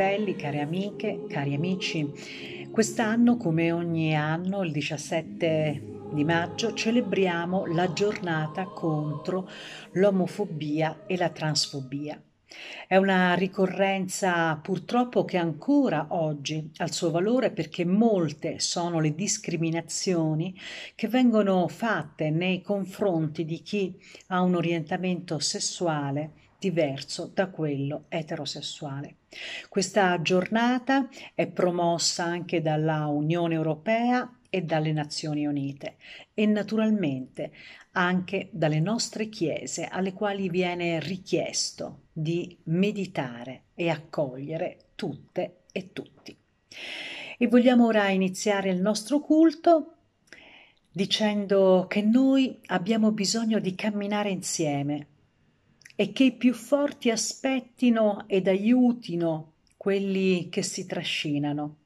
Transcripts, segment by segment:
fratelli, care amiche, cari amici. Quest'anno, come ogni anno, il 17 di maggio, celebriamo la giornata contro l'omofobia e la transfobia. È una ricorrenza purtroppo che ancora oggi ha il suo valore perché molte sono le discriminazioni che vengono fatte nei confronti di chi ha un orientamento sessuale diverso da quello eterosessuale. Questa giornata è promossa anche dalla Unione Europea e dalle Nazioni Unite e naturalmente anche dalle nostre chiese alle quali viene richiesto di meditare e accogliere tutte e tutti. E vogliamo ora iniziare il nostro culto dicendo che noi abbiamo bisogno di camminare insieme e che i più forti aspettino ed aiutino quelli che si trascinano.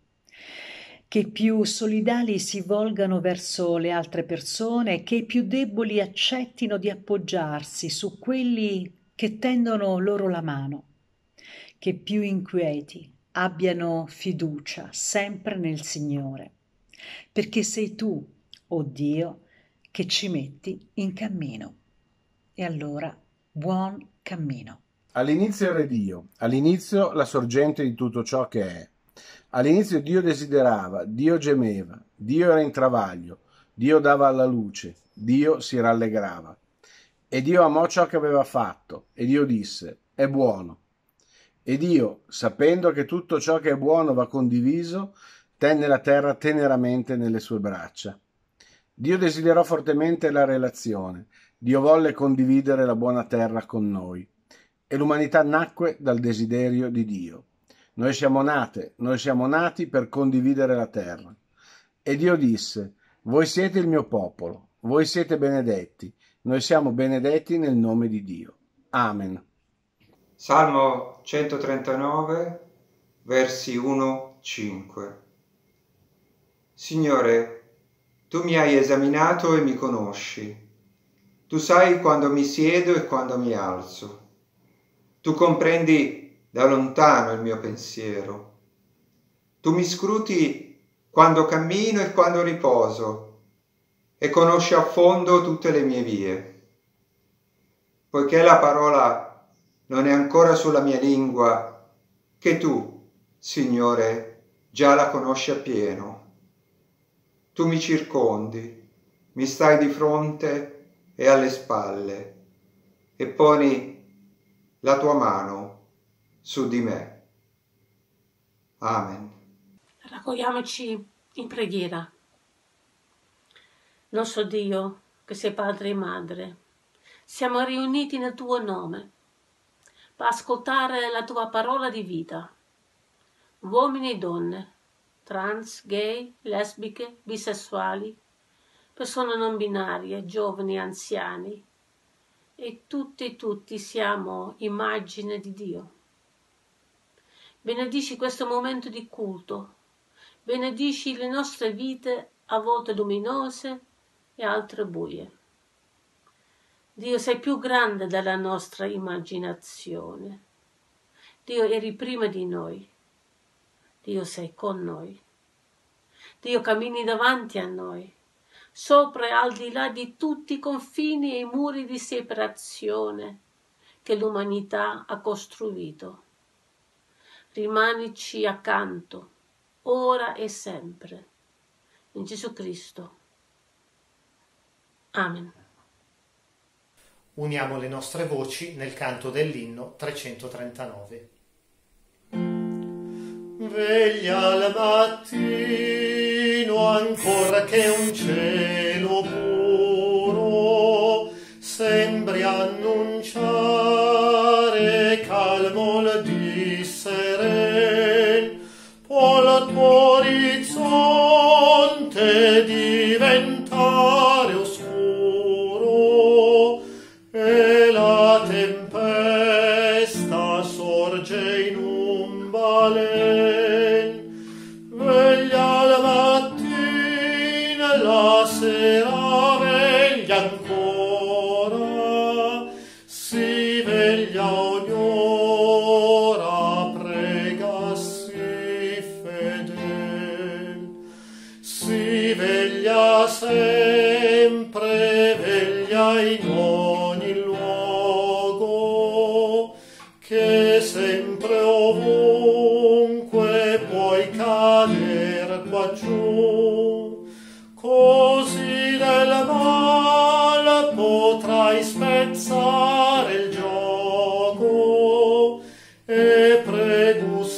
Che i più solidali si volgano verso le altre persone, che i più deboli accettino di appoggiarsi su quelli che tendono loro la mano, che i più inquieti abbiano fiducia sempre nel Signore, perché sei tu, o oh Dio, che ci metti in cammino. E allora buon cammino. All'inizio era Dio, all'inizio la sorgente di tutto ciò che è. All'inizio Dio desiderava, Dio gemeva, Dio era in travaglio, Dio dava alla luce, Dio si rallegrava. E Dio amò ciò che aveva fatto, e Dio disse, è buono. E Dio, sapendo che tutto ciò che è buono va condiviso, tenne la terra teneramente nelle sue braccia. Dio desiderò fortemente la relazione, Dio volle condividere la buona terra con noi, e l'umanità nacque dal desiderio di Dio. Noi siamo nate, noi siamo nati per condividere la terra. E Dio disse, voi siete il mio popolo, voi siete benedetti, noi siamo benedetti nel nome di Dio. Amen. Salmo 139, versi 1-5 Signore, tu mi hai esaminato e mi conosci. Tu sai quando mi siedo e quando mi alzo. Tu comprendi da lontano il mio pensiero. Tu mi scruti quando cammino e quando riposo e conosci a fondo tutte le mie vie. Poiché la parola non è ancora sulla mia lingua, che tu, Signore, già la conosci appieno. Tu mi circondi, mi stai di fronte e alle spalle e poni la tua mano su di me. Amen. Raccogliamoci in preghiera. Nostro Dio, che sei padre e madre, siamo riuniti nel tuo nome per ascoltare la tua parola di vita. Uomini e donne, trans, gay, lesbiche, bisessuali, persone non binarie, giovani, anziani, e tutti tutti siamo immagine di Dio. Benedici questo momento di culto. Benedici le nostre vite a volte luminose e altre buie. Dio sei più grande della nostra immaginazione. Dio eri prima di noi. Dio sei con noi. Dio cammini davanti a noi, sopra e al di là di tutti i confini e i muri di separazione che l'umanità ha costruito rimanici accanto, ora e sempre. In Gesù Cristo. Amen. Uniamo le nostre voci nel canto dell'inno 339. Veglia al mattino ancora che un cielo puro sembri annunciare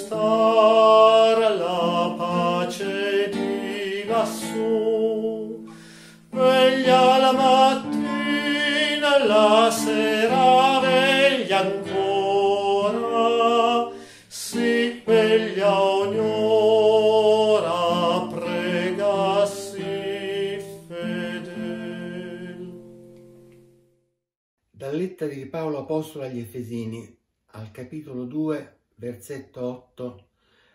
pregustar la pace di lassù. Veglia la mattina, la sera veglia ancora, si veglia ogni ora, prega si fedel. Dalla lettera di Paolo Apostolo agli Efesini, al capitolo 2, versetto 8,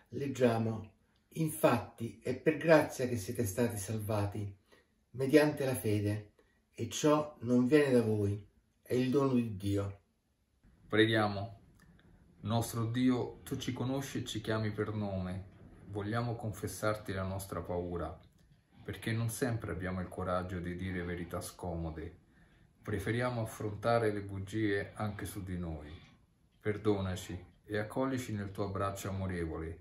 leggiamo Infatti è per grazia che siete stati salvati, mediante la fede, e ciò non viene da voi, è il dono di Dio. Preghiamo. Nostro Dio, tu ci conosci e ci chiami per nome. Vogliamo confessarti la nostra paura, perché non sempre abbiamo il coraggio di dire verità scomode. Preferiamo affrontare le bugie anche su di noi. Perdonaci e accoglici nel tuo abbraccio amorevole.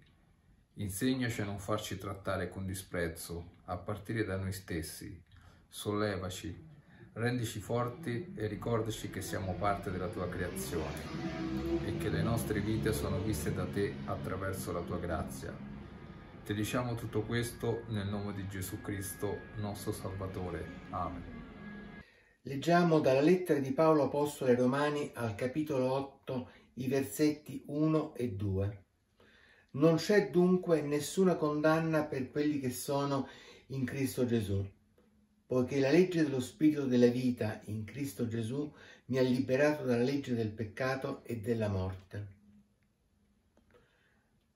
Insegnaci a non farci trattare con disprezzo, a partire da noi stessi. Sollevaci, rendici forti e ricordaci che siamo parte della tua creazione e che le nostre vite sono viste da te attraverso la tua grazia. Ti diciamo tutto questo nel nome di Gesù Cristo, nostro Salvatore. Amen. Leggiamo dalla lettera di Paolo Apostolo ai Romani al capitolo 8 i versetti 1 e 2. Non c'è dunque nessuna condanna per quelli che sono in Cristo Gesù, poiché la legge dello Spirito della vita in Cristo Gesù mi ha liberato dalla legge del peccato e della morte.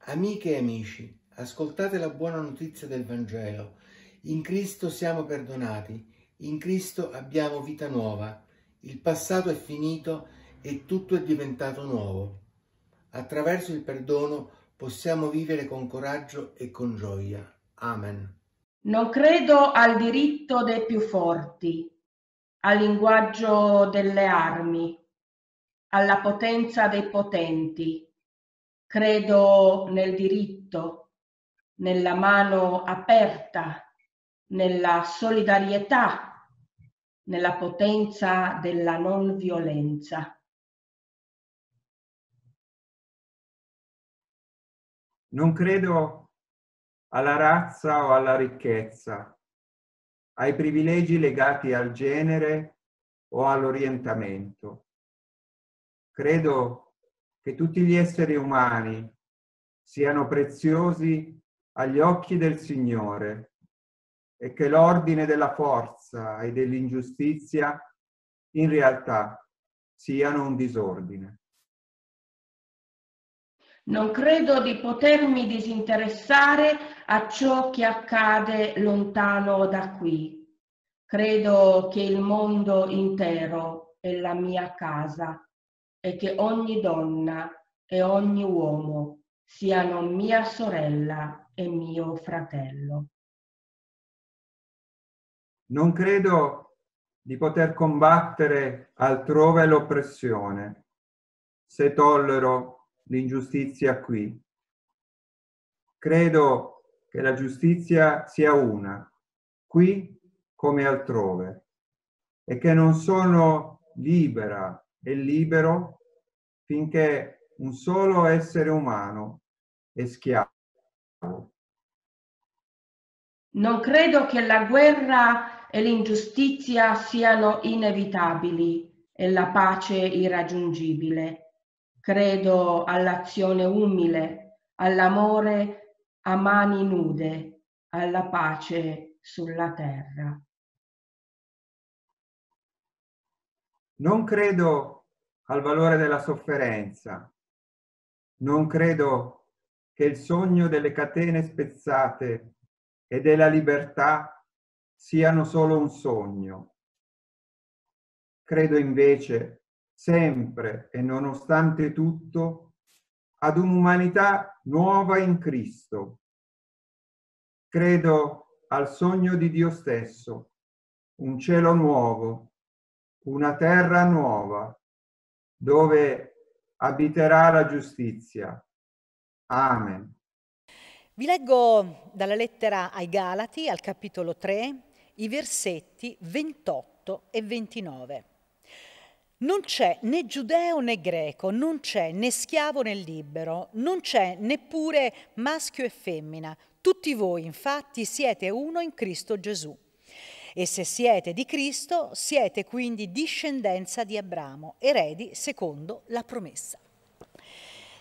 Amiche e amici, ascoltate la buona notizia del Vangelo. In Cristo siamo perdonati, in Cristo abbiamo vita nuova, il passato è finito e tutto è diventato nuovo. Attraverso il perdono possiamo vivere con coraggio e con gioia. Amen. Non credo al diritto dei più forti, al linguaggio delle armi, alla potenza dei potenti. Credo nel diritto, nella mano aperta, nella solidarietà, nella potenza della non violenza. Non credo alla razza o alla ricchezza, ai privilegi legati al genere o all'orientamento. Credo che tutti gli esseri umani siano preziosi agli occhi del Signore e che l'ordine della forza e dell'ingiustizia in realtà siano un disordine. Non credo di potermi disinteressare a ciò che accade lontano da qui. Credo che il mondo intero è la mia casa e che ogni donna e ogni uomo siano mia sorella e mio fratello. Non credo di poter combattere altrove l'oppressione se tollero l'ingiustizia qui. Credo che la giustizia sia una, qui come altrove, e che non sono libera e libero finché un solo essere umano è schiavo. Non credo che la guerra e l'ingiustizia siano inevitabili e la pace irraggiungibile. Credo all'azione umile, all'amore a mani nude, alla pace sulla terra. Non credo al valore della sofferenza. Non credo che il sogno delle catene spezzate e della libertà siano solo un sogno. Credo invece sempre e nonostante tutto ad un'umanità nuova in Cristo. Credo al sogno di Dio stesso, un cielo nuovo, una terra nuova, dove abiterà la giustizia. Amen. Vi leggo dalla lettera ai Galati, al capitolo 3, i versetti 28 e 29. Non c'è né giudeo né greco, non c'è né schiavo né libero, non c'è neppure maschio e femmina. Tutti voi infatti siete uno in Cristo Gesù. E se siete di Cristo, siete quindi discendenza di Abramo, eredi secondo la promessa.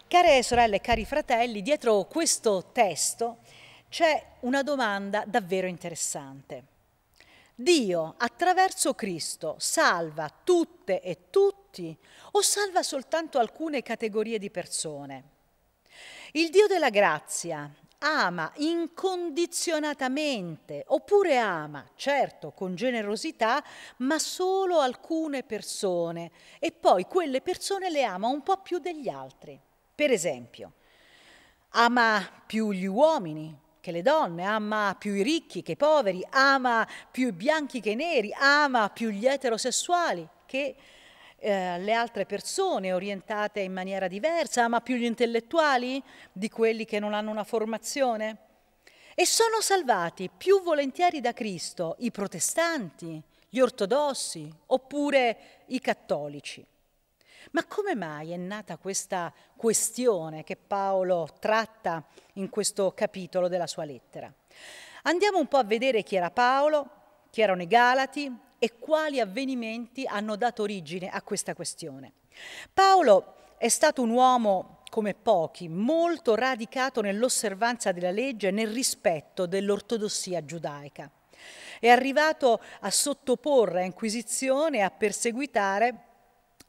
Care sorelle e cari fratelli, dietro questo testo c'è una domanda davvero interessante. Dio attraverso Cristo salva tutte e tutti o salva soltanto alcune categorie di persone? Il Dio della grazia ama incondizionatamente oppure ama, certo, con generosità, ma solo alcune persone e poi quelle persone le ama un po' più degli altri. Per esempio, ama più gli uomini che le donne, ama più i ricchi che i poveri, ama più i bianchi che i neri, ama più gli eterosessuali che eh, le altre persone orientate in maniera diversa, ama più gli intellettuali di quelli che non hanno una formazione. E sono salvati più volentieri da Cristo i protestanti, gli ortodossi oppure i cattolici. Ma come mai è nata questa questione che Paolo tratta in questo capitolo della sua lettera? Andiamo un po' a vedere chi era Paolo, chi erano i Galati e quali avvenimenti hanno dato origine a questa questione. Paolo è stato un uomo come pochi, molto radicato nell'osservanza della legge e nel rispetto dell'ortodossia giudaica. È arrivato a sottoporre a inquisizione e a perseguitare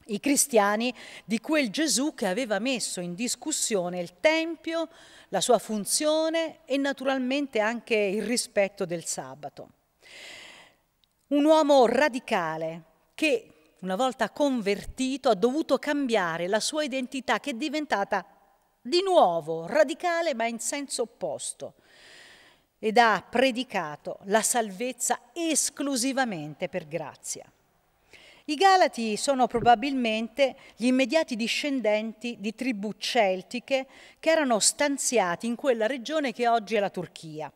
i cristiani di quel Gesù che aveva messo in discussione il Tempio, la sua funzione e naturalmente anche il rispetto del sabato. Un uomo radicale che una volta convertito ha dovuto cambiare la sua identità che è diventata di nuovo radicale ma in senso opposto ed ha predicato la salvezza esclusivamente per grazia. I Galati sono probabilmente gli immediati discendenti di tribù celtiche che erano stanziati in quella regione che oggi è la Turchia.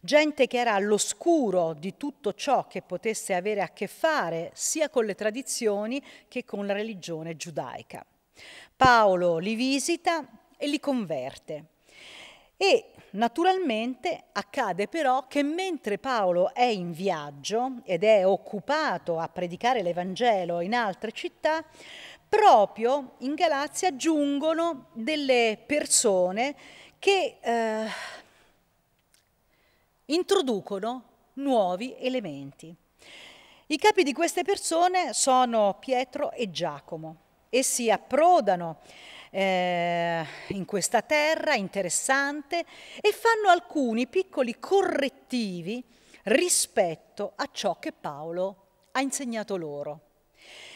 Gente che era all'oscuro di tutto ciò che potesse avere a che fare sia con le tradizioni che con la religione giudaica. Paolo li visita e li converte. E Naturalmente accade però che mentre Paolo è in viaggio ed è occupato a predicare l'Evangelo in altre città, proprio in Galazia giungono delle persone che eh, introducono nuovi elementi. I capi di queste persone sono Pietro e Giacomo. Essi approdano eh, in questa terra interessante e fanno alcuni piccoli correttivi rispetto a ciò che Paolo ha insegnato loro,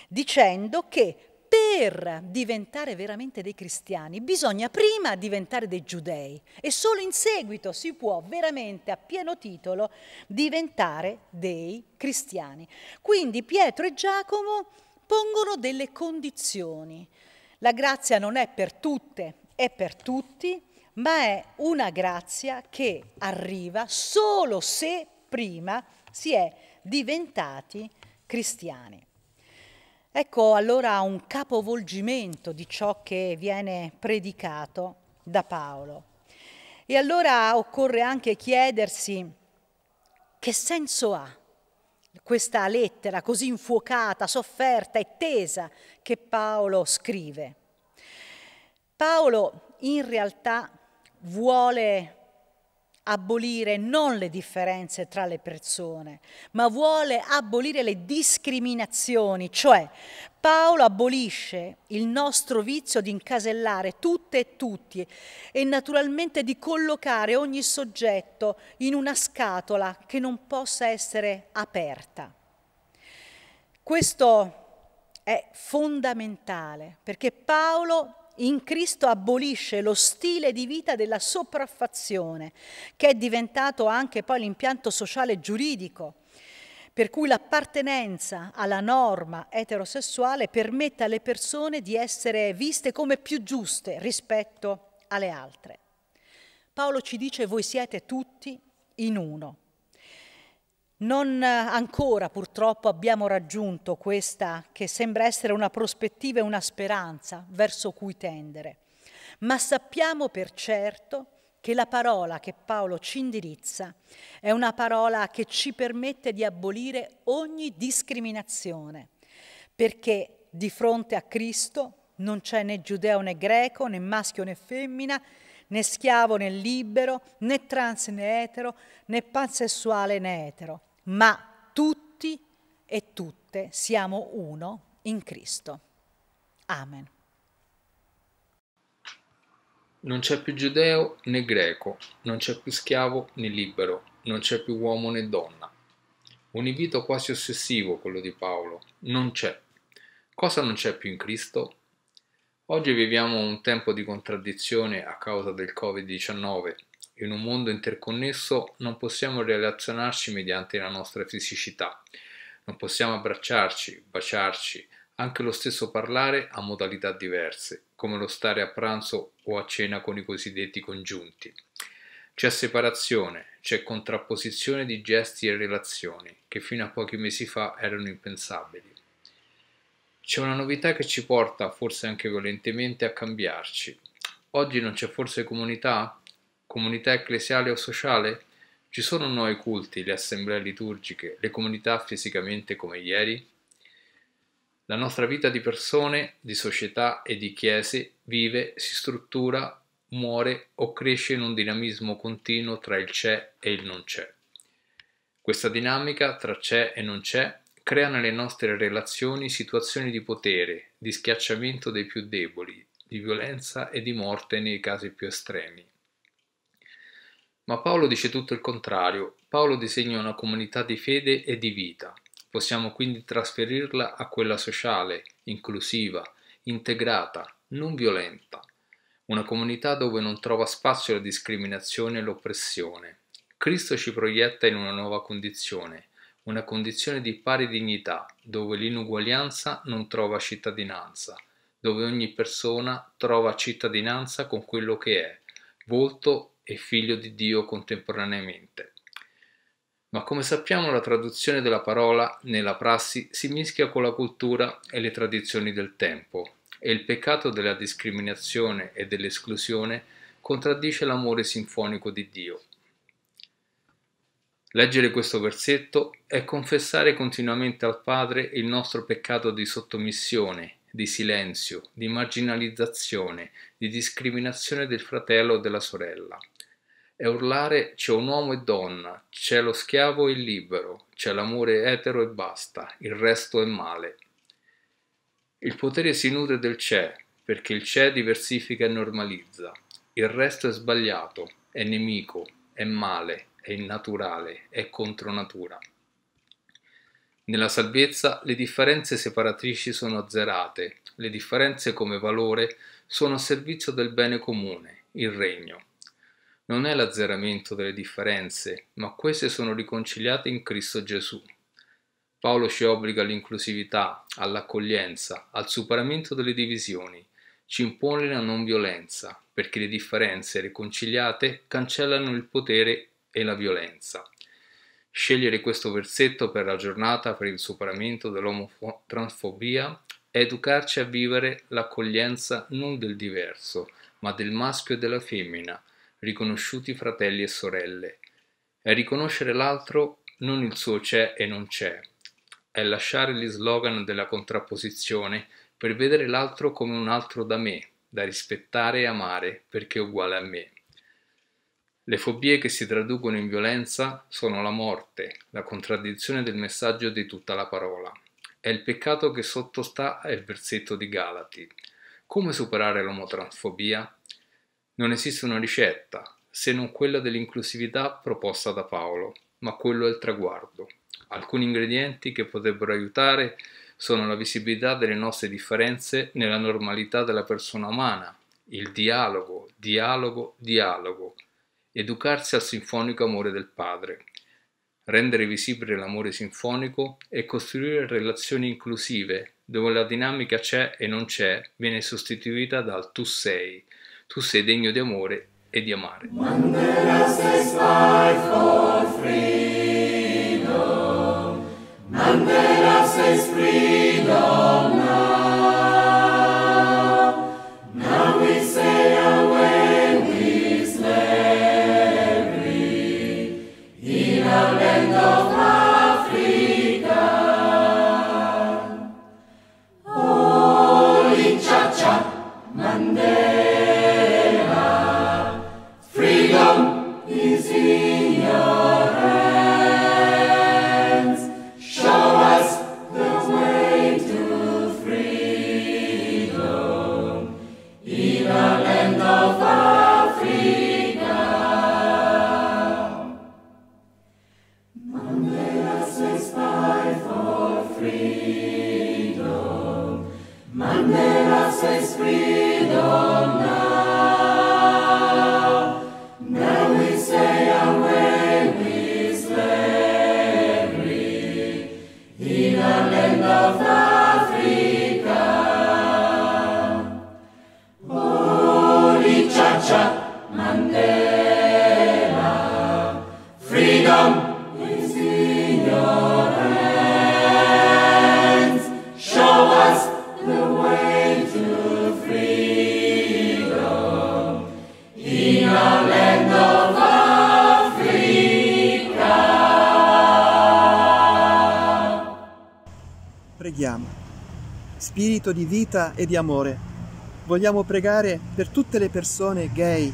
dicendo che per diventare veramente dei cristiani bisogna prima diventare dei giudei e solo in seguito si può veramente a pieno titolo diventare dei cristiani. Quindi Pietro e Giacomo pongono delle condizioni la grazia non è per tutte, è per tutti, ma è una grazia che arriva solo se prima si è diventati cristiani. Ecco allora un capovolgimento di ciò che viene predicato da Paolo. E allora occorre anche chiedersi che senso ha questa lettera così infuocata, sofferta e tesa che Paolo scrive. Paolo in realtà vuole abolire non le differenze tra le persone, ma vuole abolire le discriminazioni, cioè Paolo abolisce il nostro vizio di incasellare tutte e tutti e naturalmente di collocare ogni soggetto in una scatola che non possa essere aperta. Questo è fondamentale perché Paolo in Cristo abolisce lo stile di vita della sopraffazione, che è diventato anche poi l'impianto sociale giuridico, per cui l'appartenenza alla norma eterosessuale permette alle persone di essere viste come più giuste rispetto alle altre. Paolo ci dice voi siete tutti in uno. Non ancora purtroppo abbiamo raggiunto questa che sembra essere una prospettiva e una speranza verso cui tendere, ma sappiamo per certo che la parola che Paolo ci indirizza è una parola che ci permette di abolire ogni discriminazione, perché di fronte a Cristo non c'è né giudeo né greco, né maschio né femmina, né schiavo né libero, né trans né etero, né pansessuale né etero ma tutti e tutte siamo uno in Cristo. Amen. Non c'è più giudeo né greco, non c'è più schiavo né libero, non c'è più uomo né donna. Un invito quasi ossessivo quello di Paolo. Non c'è. Cosa non c'è più in Cristo? Oggi viviamo un tempo di contraddizione a causa del Covid-19 in un mondo interconnesso non possiamo relazionarci mediante la nostra fisicità, non possiamo abbracciarci, baciarci, anche lo stesso parlare ha modalità diverse, come lo stare a pranzo o a cena con i cosiddetti congiunti. C'è separazione, c'è contrapposizione di gesti e relazioni che fino a pochi mesi fa erano impensabili. C'è una novità che ci porta, forse anche violentemente, a cambiarci. Oggi non c'è forse comunità? Comunità ecclesiale o sociale? Ci sono nuovi culti, le assemblee liturgiche, le comunità fisicamente come ieri? La nostra vita di persone, di società e di chiese vive, si struttura, muore o cresce in un dinamismo continuo tra il c'è e il non c'è. Questa dinamica tra c'è e non c'è crea nelle nostre relazioni situazioni di potere, di schiacciamento dei più deboli, di violenza e di morte nei casi più estremi. Ma Paolo dice tutto il contrario. Paolo disegna una comunità di fede e di vita. Possiamo quindi trasferirla a quella sociale, inclusiva, integrata, non violenta. Una comunità dove non trova spazio la discriminazione e l'oppressione. Cristo ci proietta in una nuova condizione, una condizione di pari dignità, dove l'inuguaglianza non trova cittadinanza, dove ogni persona trova cittadinanza con quello che è, volto e figlio di Dio contemporaneamente. Ma come sappiamo la traduzione della parola nella prassi si mischia con la cultura e le tradizioni del tempo e il peccato della discriminazione e dell'esclusione contraddice l'amore sinfonico di Dio. Leggere questo versetto è confessare continuamente al Padre il nostro peccato di sottomissione, di silenzio, di marginalizzazione, di discriminazione del fratello o della sorella e urlare c'è un uomo e donna, c'è lo schiavo e il libero, c'è l'amore etero e basta, il resto è male. Il potere si nutre del c'è, perché il c'è diversifica e normalizza. Il resto è sbagliato, è nemico, è male, è innaturale, è contro natura. Nella salvezza le differenze separatrici sono azzerate, le differenze come valore sono a servizio del bene comune, il regno non è l'azzeramento delle differenze, ma queste sono riconciliate in Cristo Gesù. Paolo ci obbliga all'inclusività, all'accoglienza, al superamento delle divisioni, ci impone la non violenza, perché le differenze riconciliate cancellano il potere e la violenza. Scegliere questo versetto per la giornata per il superamento dell'omotransfobia è educarci a vivere l'accoglienza non del diverso, ma del maschio e della femmina, riconosciuti fratelli e sorelle. È riconoscere l'altro non il suo c'è e non c'è, è lasciare gli slogan della contrapposizione per vedere l'altro come un altro da me, da rispettare e amare perché è uguale a me. Le fobie che si traducono in violenza sono la morte, la contraddizione del messaggio di tutta la parola. È il peccato che sottostà al versetto di Galati. Come superare l'omotransfobia? Non esiste una ricetta, se non quella dell'inclusività proposta da Paolo, ma quello è il traguardo. Alcuni ingredienti che potrebbero aiutare sono la visibilità delle nostre differenze nella normalità della persona umana, il dialogo, dialogo, dialogo, educarsi al sinfonico amore del Padre, rendere visibile l'amore sinfonico e costruire relazioni inclusive dove la dinamica c'è e non c'è viene sostituita dal tu sei, tu sei degno di amore e di amare. Freedom Mandela, freedom is in your hands. Show us the way to freedom in a land of Africa. Preghiamo. Spirito di vita e di amore, vogliamo pregare per tutte le persone gay,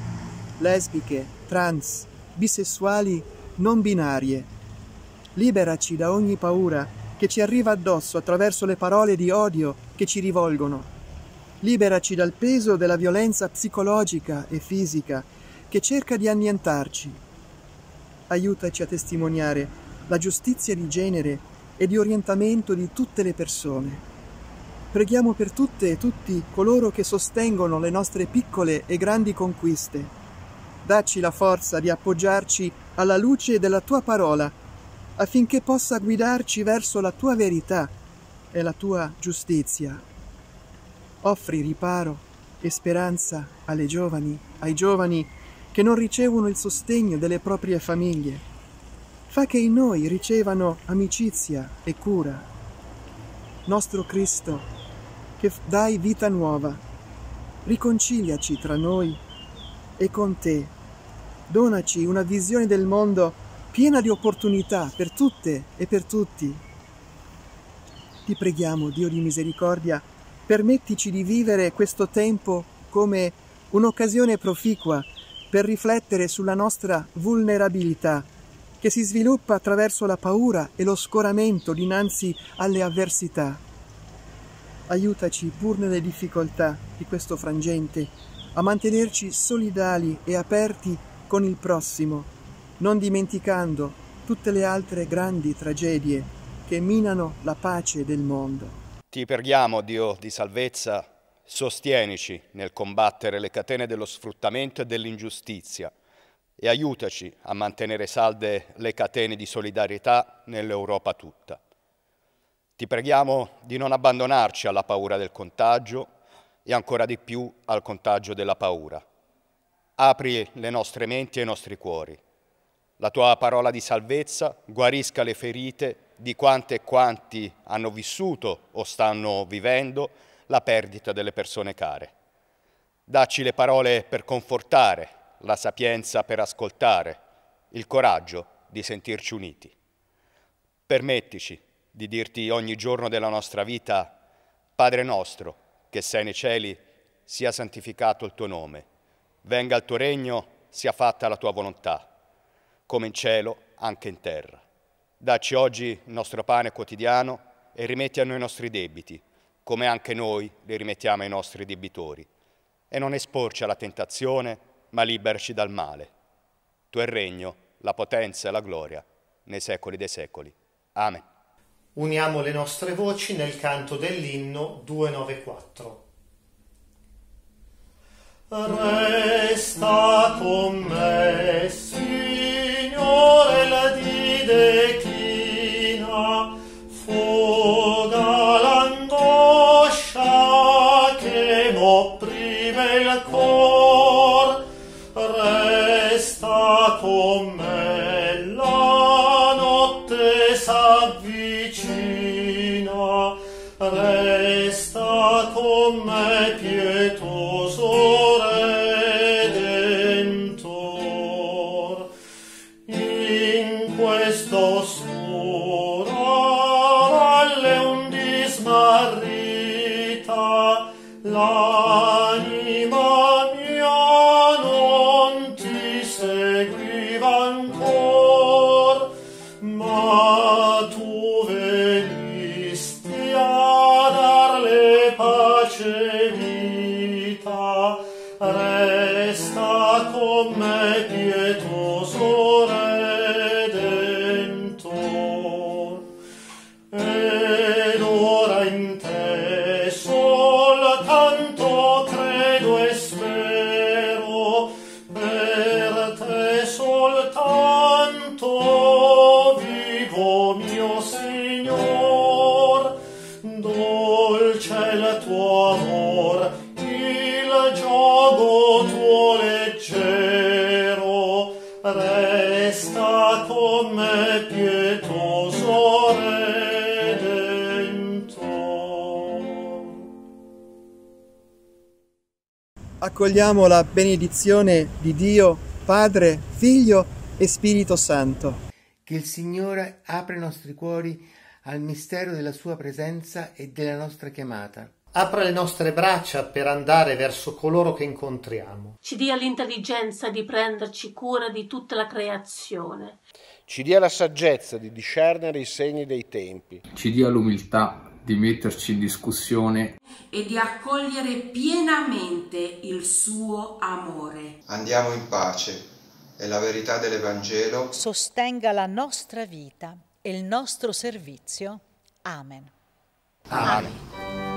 lesbiche, trans, bisessuali, non binarie. Liberaci da ogni paura che ci arriva addosso attraverso le parole di odio che ci rivolgono. Liberaci dal peso della violenza psicologica e fisica che cerca di annientarci. Aiutaci a testimoniare la giustizia di genere e di orientamento di tutte le persone. Preghiamo per tutte e tutti coloro che sostengono le nostre piccole e grandi conquiste. Dacci la forza di appoggiarci alla luce della tua parola, affinché possa guidarci verso la tua verità e la tua giustizia. Offri riparo e speranza alle giovani, ai giovani che non ricevono il sostegno delle proprie famiglie. Fa che in noi ricevano amicizia e cura. Nostro Cristo, che dai vita nuova, riconciliaci tra noi e con te. Donaci una visione del mondo piena di opportunità per tutte e per tutti. Ti preghiamo, Dio di misericordia, permettici di vivere questo tempo come un'occasione proficua per riflettere sulla nostra vulnerabilità, che si sviluppa attraverso la paura e lo scoramento dinanzi alle avversità. Aiutaci pur nelle difficoltà di questo frangente a mantenerci solidali e aperti con il prossimo, non dimenticando tutte le altre grandi tragedie che minano la pace del mondo. Ti preghiamo, Dio di salvezza, sostienici nel combattere le catene dello sfruttamento e dell'ingiustizia e aiutaci a mantenere salde le catene di solidarietà nell'Europa tutta. Ti preghiamo di non abbandonarci alla paura del contagio e ancora di più al contagio della paura. Apri le nostre menti e i nostri cuori. La tua parola di salvezza guarisca le ferite di quante e quanti hanno vissuto o stanno vivendo la perdita delle persone care. Dacci le parole per confortare, la sapienza per ascoltare, il coraggio di sentirci uniti. Permettici di dirti ogni giorno della nostra vita, Padre nostro, che sei nei cieli, sia santificato il tuo nome, venga il tuo regno, sia fatta la tua volontà, come in cielo, anche in terra. Dacci oggi il nostro pane quotidiano e rimetti a noi i nostri debiti, come anche noi li rimettiamo ai nostri debitori. E non esporci alla tentazione, ma liberaci dal male. Tu è il regno, la potenza e la gloria, nei secoli dei secoli. Amen. Uniamo le nostre voci nel canto dell'inno 294. resta con me resta con me Accogliamo la benedizione di Dio, Padre, Figlio e Spirito Santo. Che il Signore apra i nostri cuori al mistero della sua presenza e della nostra chiamata. Apra le nostre braccia per andare verso coloro che incontriamo. Ci dia l'intelligenza di prenderci cura di tutta la creazione. Ci dia la saggezza di discernere i segni dei tempi. Ci dia l'umiltà di metterci in discussione e di accogliere pienamente il suo amore. Andiamo in pace e la verità dell'Evangelo sostenga la nostra vita e il nostro servizio. Amen. Amen.